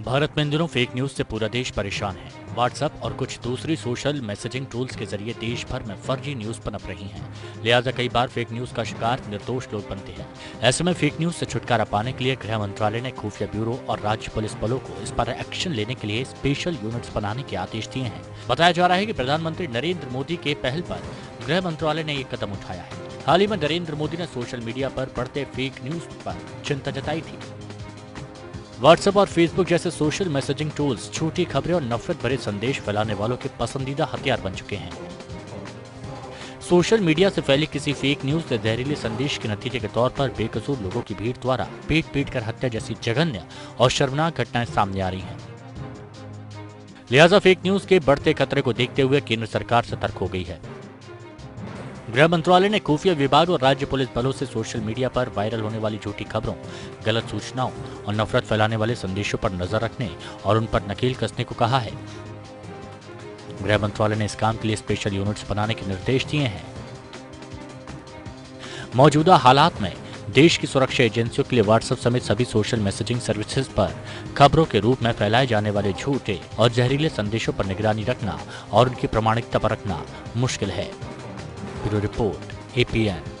भारत में इन दिनों fake news से पूरा देश परेशान है। व्हाट्सएप और कुछ दूसरी सोशल मैसेजिंग टूल्स के ज़रिए देश भर में फर्जी न्यूज़ पनप रही हैं। लिहाजा कई बार फेक न्यूज़ का शिकार निर्दोष लोग बनते हैं। ऐसे में फेक न्यूज़ से छुटकारा पाने के लिए गृह मंत्रालय ने खुफिया ब्यूरो और राज्य पुलिस बलों को इस पर एक्शन लेने के लिए स्पेशल यूनिट्स बनाने के आदेश दिए हैं। बताया जा रहा है की प्रधानमंत्री नरेंद्र मोदी के पहल पर गृह मंत्रालय ने ये कदम उठाया है। हाल ही में नरेंद्र मोदी ने सोशल मीडिया पर बढ़ते फेक न्यूज़ पर चिंता जताई थी। व्हाट्सएप और फेसबुक जैसे सोशल मैसेजिंग टूल्स झूठी खबरें और नफरत भरे संदेश फैलाने वालों के पसंदीदा हथियार बन चुके हैं। सोशल मीडिया से फैली किसी फेक न्यूज़ या जहरीले संदेश के नतीजे के तौर पर बेकसूर लोगों की भीड़ द्वारा पीट पीट कर हत्या जैसी जघन्य और शर्मनाक घटनाएँ सामने आ रही हैं। लिहाजा फेक न्यूज़ के बढ़ते खतरे को देखते हुए केंद्र सरकार सतर्क हो गई है। गृह मंत्रालय ने खुफिया विभाग और राज्य पुलिस बलों से सोशल मीडिया पर वायरल होने वाली झूठी खबरों, गलत सूचनाओं और नफरत फैलाने वाले संदेशों पर नज़र रखने और उन पर नकेल कसने को कहा है। गृह मंत्रालय ने इस काम के लिए स्पेशल यूनिट्स बनाने के निर्देश दिए हैं। मौजूदा हालात में देश की सुरक्षा एजेंसियों के लिए व्हाट्सएप समेत सभी सोशल मैसेजिंग सर्विसेज़ पर खबरों के रूप में फैलाए जाने वाले झूठे और जहरीले संदेशों पर निगरानी रखना और उनकी प्रमाणिकता पर रखना मुश्किल है। Bureau Report, APN.